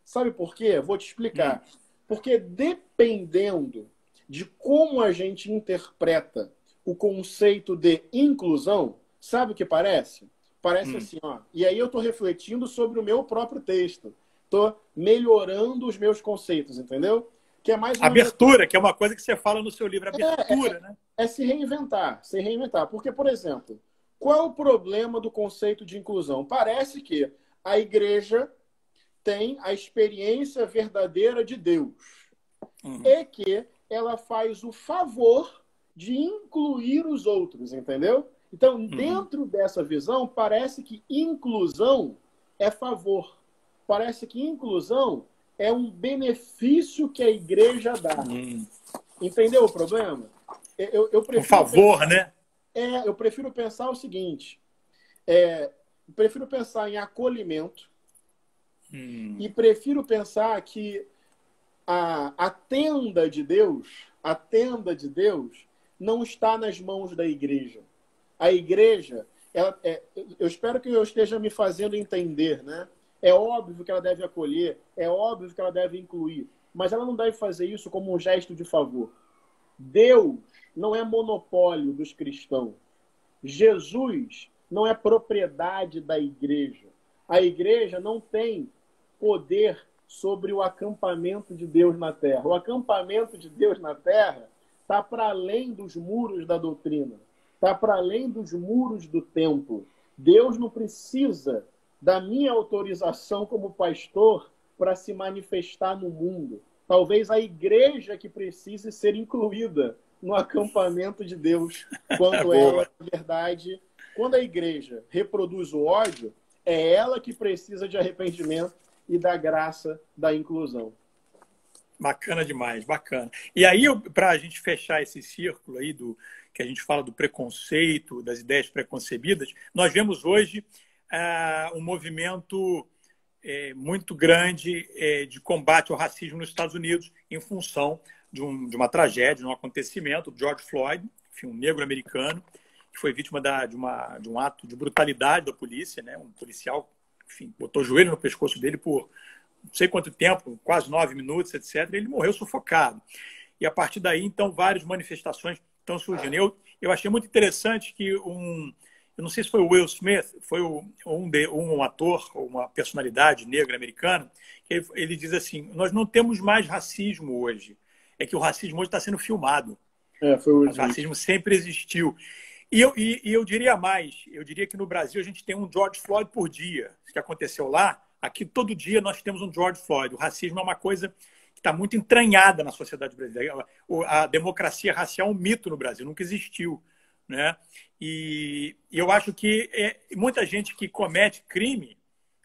Sabe por quê? Vou te explicar. Hum. Porque dependendo de como a gente interpreta o conceito de inclusão, sabe o que parece? Parece hum. assim, ó. E aí eu estou refletindo sobre o meu próprio texto. Estou melhorando os meus conceitos, entendeu? Que é mais abertura, que é uma coisa que você fala no seu livro, abertura, é, é, né? É se reinventar, se reinventar. Porque, por exemplo, qual é o problema do conceito de inclusão? Parece que a igreja tem a experiência verdadeira de Deus uhum. e que ela faz o favor de incluir os outros, entendeu? Então, uhum. dentro dessa visão, parece que inclusão é favor. Parece que inclusão é um benefício que a igreja dá. Uhum. Entendeu o problema? Eu, eu prefiro Por favor, pensar, né? É, eu prefiro pensar o seguinte: é, prefiro pensar em acolhimento hum. e prefiro pensar que a, a tenda de Deus, a tenda de Deus, não está nas mãos da igreja. A igreja, ela, é, eu espero que eu esteja me fazendo entender, né? É óbvio que ela deve acolher, é óbvio que ela deve incluir, mas ela não deve fazer isso como um gesto de favor. Deus não é monopólio dos cristãos. Jesus não é propriedade da igreja. A igreja não tem poder sobre o acampamento de Deus na terra. O acampamento de Deus na terra está para além dos muros da doutrina, está para além dos muros do templo. Deus não precisa da minha autorização como pastor para se manifestar no mundo. Talvez a igreja que precise ser incluída no acampamento de Deus, quando ela, na verdade, quando a igreja reproduz o ódio, é ela que precisa de arrependimento e da graça da inclusão. Bacana demais, bacana. E aí, para a gente fechar esse círculo aí do que a gente fala do preconceito, das ideias preconcebidas, nós vemos hoje ah, um movimento é, muito grande é, de combate ao racismo nos Estados Unidos em função de, um, de uma tragédia, de um acontecimento, George Floyd, enfim, um negro americano, que foi vítima da, de, uma, de um ato de brutalidade da polícia, né? um policial, enfim, botou o joelho no pescoço dele por não sei quanto tempo, quase nove minutos, etc. Ele morreu sufocado. E a partir daí, então, várias manifestações estão surgindo. Eu, eu achei muito interessante que um, eu não sei se foi o Will Smith, foi um, de, um ator, uma personalidade negra americana, que ele, ele, diz assim: nós não temos mais racismo hoje. É que o racismo hoje está sendo filmado. É, foi o, o racismo sempre existiu. E eu, e, e eu diria mais: eu diria que no Brasil a gente tem um George Floyd por dia. Isso que aconteceu lá, aqui todo dia nós temos um George Floyd. O racismo é uma coisa que está muito entranhada na sociedade brasileira. A democracia racial é um mito no Brasil, nunca existiu. Né? E, e eu acho que é, muita gente que comete crime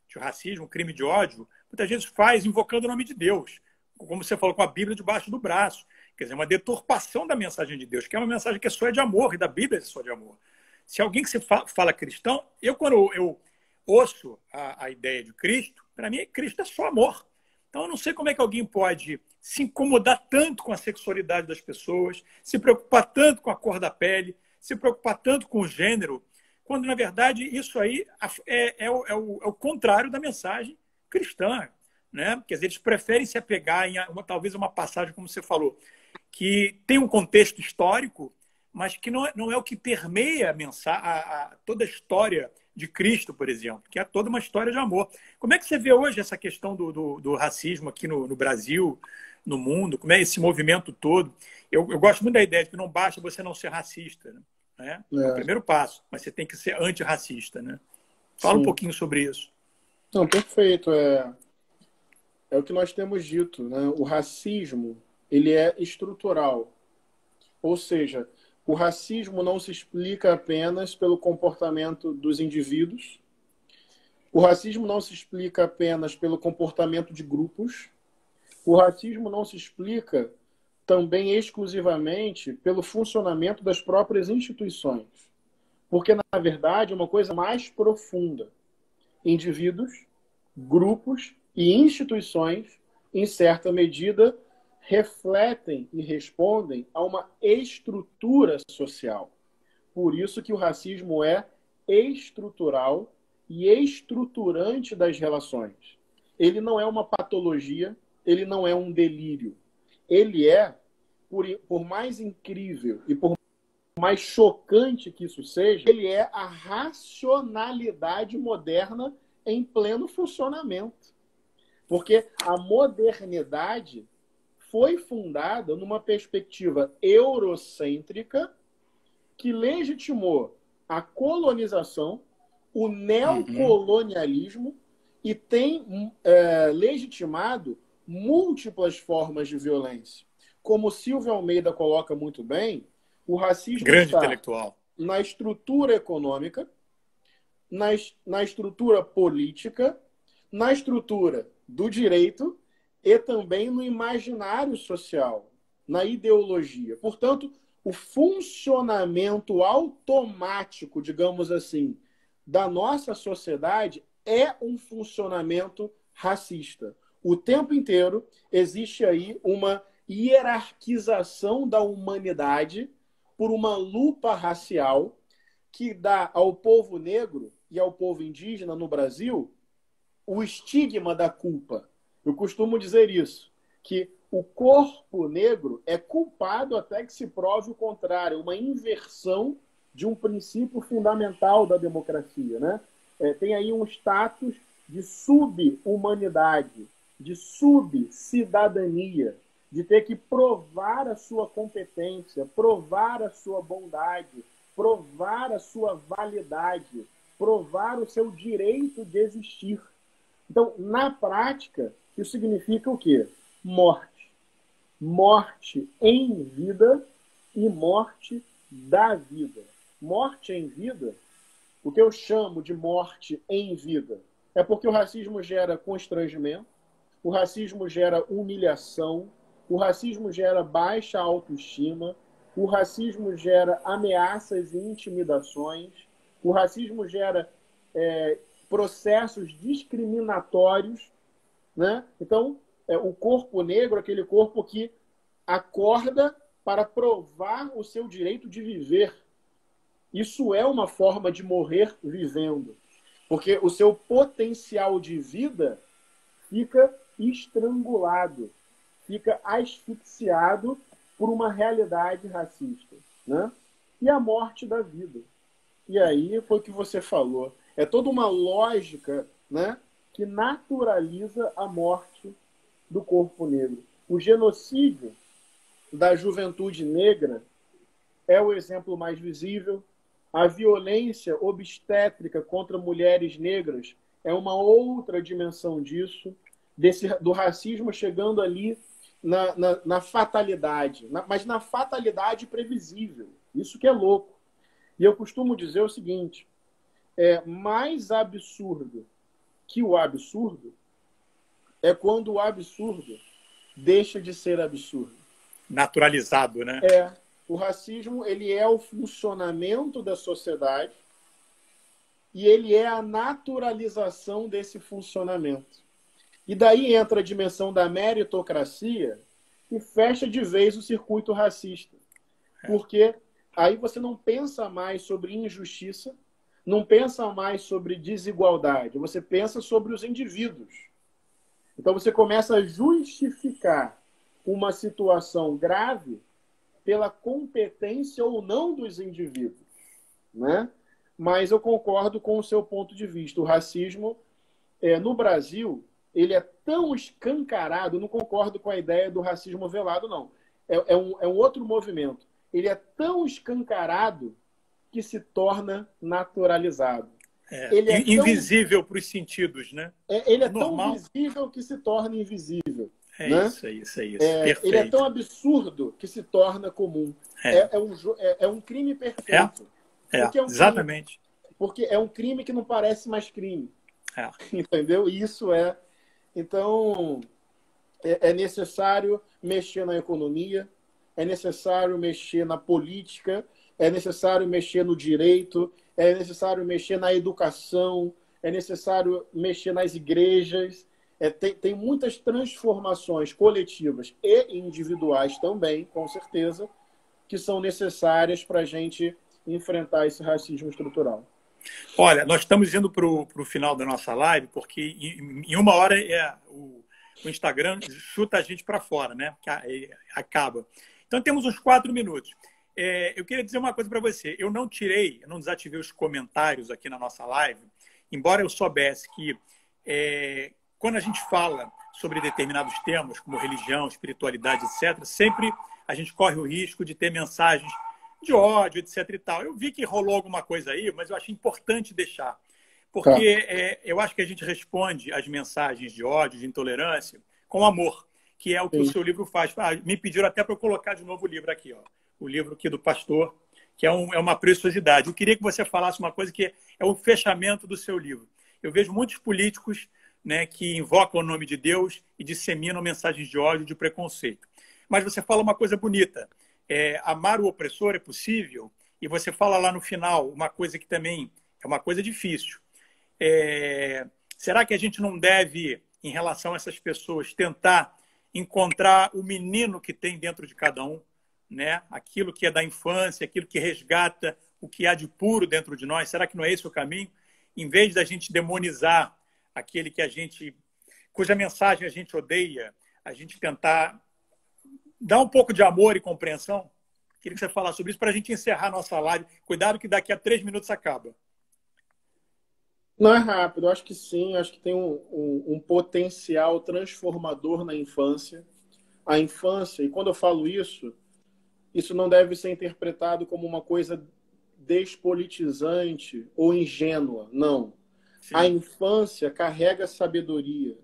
de racismo, crime de ódio, muitas vezes faz invocando o nome de Deus, como você falou, com a Bíblia debaixo do braço. Quer dizer, uma deturpação da mensagem de Deus, que é uma mensagem que é só de amor, e da Bíblia é só de amor. Se alguém que se fala, fala cristão, eu quando eu ouço a, a ideia de Cristo, para mim Cristo é só amor. Então eu não sei como é que alguém pode se incomodar tanto com a sexualidade das pessoas, se preocupar tanto com a cor da pele, se preocupar tanto com o gênero, quando, na verdade, isso aí é, é, o, é, o, é o, contrário da mensagem cristã. Né? Quer dizer, eles preferem se apegar em uma, talvez uma passagem, como você falou, que tem um contexto histórico, mas que não é, não é o que permeia a a, a, toda a história de Cristo, por exemplo, que é toda uma história de amor. Como é que você vê hoje essa questão do, do, do racismo aqui no, no, Brasil, no mundo? Como é esse movimento todo? Eu, eu, gosto muito da ideia de que não basta você não ser racista, né? É. é o primeiro passo, mas você tem que ser antirracista, né? Fala Sim. um pouquinho sobre isso. Não, perfeito. É, é o que nós temos dito, né? O racismo, ele é estrutural. Ou seja, o racismo não se explica apenas pelo comportamento dos indivíduos. O racismo não se explica apenas pelo comportamento de grupos, O racismo não se explica também exclusivamente pelo funcionamento das próprias instituições, porque, na verdade, é uma coisa mais profunda. Indivíduos, grupos e instituições, em certa medida, refletem e respondem a uma estrutura social. Por isso que o racismo é estrutural e estruturante das relações. Ele não é uma patologia, ele não é um delírio. Ele é, por, por mais incrível e por mais chocante que isso seja, ele é a racionalidade moderna em pleno funcionamento. Porque a modernidade foi fundada numa perspectiva eurocêntrica que legitimou a colonização, o neocolonialismo uhum. e tem é, legitimado múltiplas formas de violência. Como Silvio Almeida coloca muito bem, o racismo Grande está intelectual. na estrutura econômica, na, na estrutura política, na estrutura do direito e também no imaginário social, na ideologia. Portanto, o funcionamento automático, digamos assim, da nossa sociedade é um funcionamento racista. O tempo inteiro existe aí uma hierarquização da humanidade por uma lupa racial que dá ao povo negro e ao povo indígena no Brasil o estigma da culpa. Eu costumo dizer isso, que o corpo negro é culpado até que se prove o contrário, uma inversão de um princípio fundamental da democracia. Né? É, tem aí um status de sub-humanidade, de sub-cidadania, de ter que provar a sua competência, provar a sua bondade, provar a sua validade, provar o seu direito de existir. Então, na prática, isso significa o quê? Morte morte em vida e morte da vida. Morte em vida, o que eu chamo de morte em vida, é porque o racismo gera constrangimento, o racismo gera humilhação, o racismo gera baixa autoestima, o racismo gera ameaças e intimidações, o racismo gera é, processos discriminatórios. Né? Então, é, o corpo negro, aquele corpo que acorda para provar o seu direito de viver. Isso é uma forma de morrer vivendo, porque o seu potencial de vida fica estrangulado, fica asfixiado por uma realidade racista, né? E a morte da vida. E aí foi o que você falou. É toda uma lógica, né, que naturaliza a morte do corpo negro. O genocídio da juventude negra é o exemplo mais visível. A violência obstétrica contra mulheres negras é uma outra dimensão disso, desse, do racismo chegando ali na, na, na fatalidade, na, mas na fatalidade previsível. Isso que é louco. E eu costumo dizer o seguinte: é mais absurdo que o absurdo é quando o absurdo deixa de ser absurdo. Naturalizado, né? É. O racismo ele é o funcionamento da sociedade e ele é a naturalização desse funcionamento. E daí entra a dimensão da meritocracia e fecha de vez o circuito racista. É. Porque aí você não pensa mais sobre injustiça, não pensa mais sobre desigualdade, você pensa sobre os indivíduos. Então você começa a justificar uma situação grave pela competência ou não dos indivíduos, né? Mas eu concordo com o seu ponto de vista. O racismo é, no Brasil ele é tão escancarado. não concordo com a ideia do racismo velado, não. É, é, um, é um outro movimento. Ele é tão escancarado que se torna naturalizado. É, ele é invisível para os sentidos, né? É, ele é, é tão visível que se torna invisível. É né? isso, é isso, é isso. É, ele é tão absurdo que se torna comum. É, é, é um, é, é, um crime perfeito. É, um exatamente. Crime, porque é um crime que não parece mais crime. Entendeu? Isso é. Então, é necessário mexer na economia, é necessário mexer na política, é necessário mexer no direito, é necessário mexer na educação, é necessário mexer nas igrejas. É, tem, tem muitas transformações coletivas e individuais também, com certeza, que são necessárias para a gente enfrentar esse racismo estrutural. Olha, nós estamos indo para o final da nossa live, porque em, em uma hora é, o, o, Instagram chuta a gente para fora, né? Acaba. Então temos uns quatro minutos. É, eu queria dizer uma coisa para você. Eu não tirei, eu não desativei os comentários aqui na nossa live, embora eu soubesse que é, quando a gente fala sobre determinados temas, como religião, espiritualidade, etc., sempre a gente corre o risco de ter mensagens de ódio, etc. e tal. Eu vi que rolou alguma coisa aí, mas eu achei importante deixar. Porque tá. é, eu acho que a gente responde às mensagens de ódio, de intolerância, com amor, que é o que Sim. o seu livro faz. Ah, me pediram até para eu colocar de novo o livro aqui, ó, o livro aqui do pastor, que é, um, é uma preciosidade. Eu queria que você falasse uma coisa que é o fechamento do seu livro. Eu vejo muitos políticos né, que invocam o nome de Deus e disseminam mensagens de ódio, de preconceito. Mas você fala uma coisa bonita é, amar o opressor é possível, e você fala lá no final uma coisa que também é uma coisa difícil. É, será que a gente não deve, em relação a essas pessoas, tentar encontrar o menino que tem dentro de cada um, né? Aquilo que é da infância, aquilo que resgata o que há de puro dentro de nós. Será que não é esse o caminho? Em vez da gente demonizar aquele que a gente, cuja mensagem a gente odeia, a gente tentar dá um pouco de amor e compreensão? Queria que você falasse sobre isso para a gente encerrar nossa live. Cuidado que daqui a três minutos acaba. Não é rápido, acho que sim, acho que tem um, um, um, potencial transformador na infância. A infância, e quando eu falo isso, isso não deve ser interpretado como uma coisa despolitizante ou ingênua, não. Sim. A infância carrega sabedoria,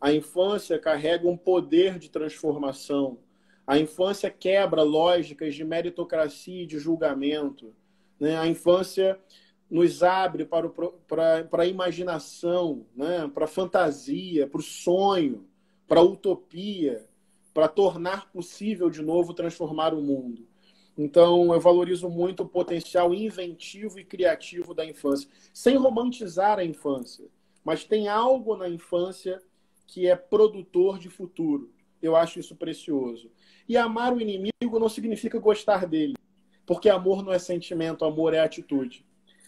a infância carrega um poder de transformação, a infância quebra lógicas de meritocracia e de julgamento. Né? A infância nos abre para, o, para, para a imaginação, né? para a fantasia, para o sonho, para a utopia, para tornar possível de novo transformar o mundo. Então, eu valorizo muito o potencial inventivo e criativo da infância, sem romantizar a infância, mas tem algo na infância que é produtor de futuro. Eu acho isso precioso. E amar o inimigo não significa gostar dele, porque amor não é sentimento, amor é atitude.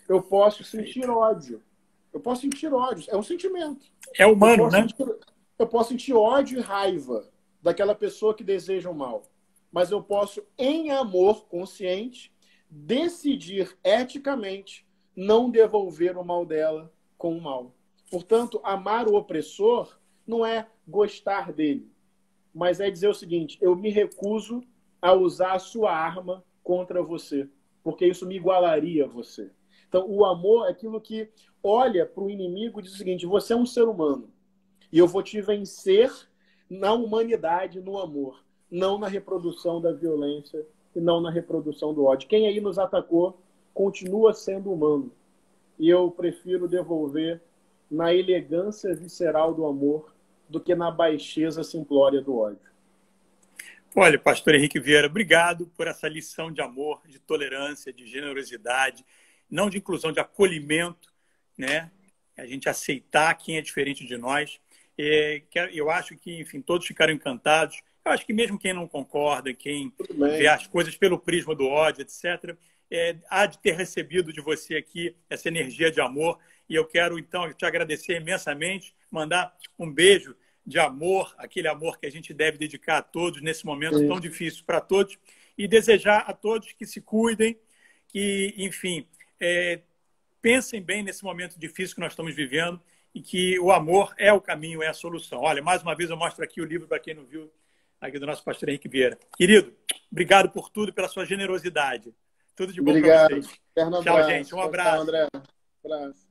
Eu posso sentir ódio. Eu posso sentir ódio, é um sentimento. É humano, eu né? Sentir, eu posso sentir ódio e raiva daquela pessoa que deseja o mal. Mas eu posso, em amor consciente, decidir eticamente não devolver o mal dela com o mal. Portanto, amar o opressor não é gostar dele, mas é dizer o seguinte: eu me recuso a usar a sua arma contra você, porque isso me igualaria a você. Então, o amor é aquilo que olha para o inimigo e diz o seguinte: você é um ser humano e eu vou te vencer na humanidade, no amor, não na reprodução da violência e não na reprodução do ódio. Quem aí nos atacou continua sendo humano e eu prefiro devolver na elegância visceral do amor do que na baixeza simplória do ódio. Olha, pastor Henrique Vieira, obrigado por essa lição de amor, de tolerância, de generosidade, não de inclusão, de acolhimento, né? A gente aceitar quem é diferente de nós. É, eu acho que, enfim, todos ficaram encantados. Eu acho que mesmo quem não concorda, quem vê as coisas pelo prisma do ódio, etc., é, há de ter recebido de você aqui essa energia de amor. E eu quero, então, te agradecer imensamente, mandar um beijo de amor, aquele amor que a gente deve dedicar a todos nesse momento Sim. tão difícil para todos, e desejar a todos que se cuidem, que, enfim, é, pensem bem nesse momento difícil que nós estamos vivendo e que o amor é o caminho, é a solução. Olha, mais uma vez eu mostro aqui o livro para quem não viu, aqui do nosso pastor Henrique Vieira. Querido, obrigado por tudo, pela sua generosidade. Tudo de bom para vocês. Tchau, gente. Um abraço. Tchau, André. Um abraço.